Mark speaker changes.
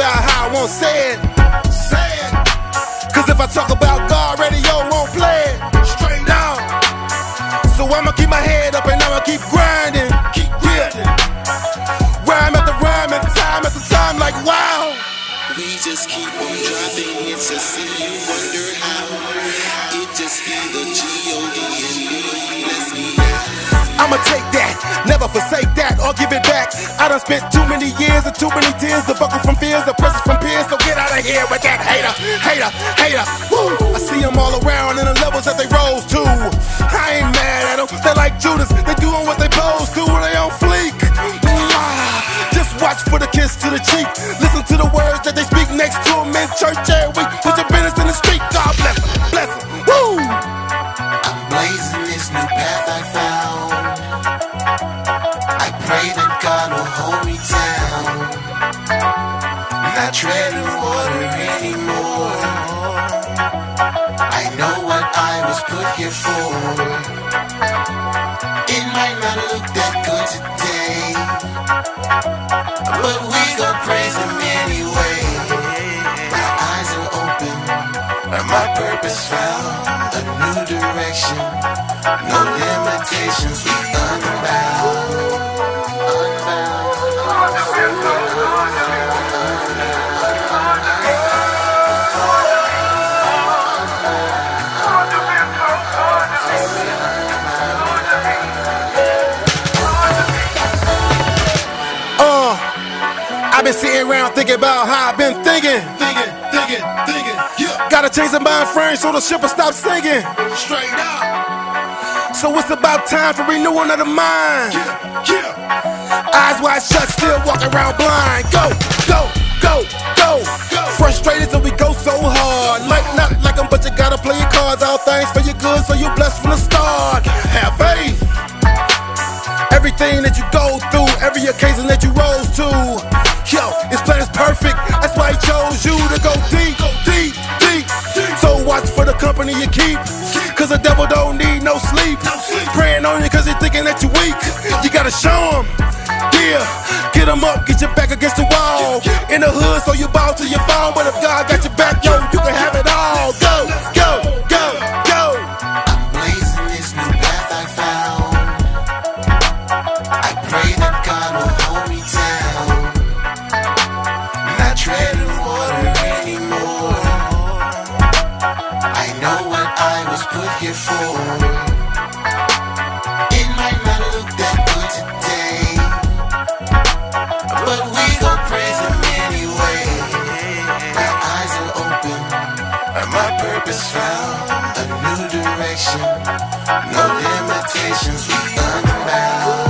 Speaker 1: about how I won't say it. Say it. Cause if I talk about God, radio won't play I'ma keep my head up and I'ma keep grinding. Keep grinding. Rhyme after rhyme and time after time, like wow.
Speaker 2: We just keep on dropping it to see you wonder how. It just be the G-O-D in me. Me now.
Speaker 1: I'ma take that, never forsake that, or give it back. I done spent too many years and too many tears to buckle from fears, the pressure from peers. So get out of here with that hater, hater, hater. Woo! I see them all around in the levels that they rose to. The cheek. Listen to the words that they speak next to them in church every week. Put your business in the street, God bless them, bless them. Woo!
Speaker 2: I'm blazing this new path I found. I pray that God will hold me down. Not treading water anymore. I know what I was put here for. But we gon' praise Him anyway. My eyes are open, and my purpose found a new direction. No limitations, we unbound.
Speaker 1: I've been sitting around thinking about how I've been thinking.
Speaker 3: Thinking, thinking, thinking, yeah,
Speaker 1: Gotta change the mind frame so the ship will stop sinking.
Speaker 3: straight up,
Speaker 1: So it's about time for renewing of the mind.
Speaker 3: yeah, yeah.
Speaker 1: Eyes wide shut, still walking around blind. Go, go, go, go. Frustrated so we go so hard. Might not like 'em, but you gotta play your cards. All things for your good, so you blessed from the start. Have faith. Everything that you go through, every occasion that you rose to. Perfect. That's why he chose you to go deep, deep, deep. So watch for the company you keep. Cause the devil don't need no sleep. Preying on you cause he's thinking that you're weak. You gotta show him. Yeah, get him up, get your back against the wall. In the hood, so you ball to your phone. But if God got your back, yo, you
Speaker 2: found a new direction. No limitations, we unbound.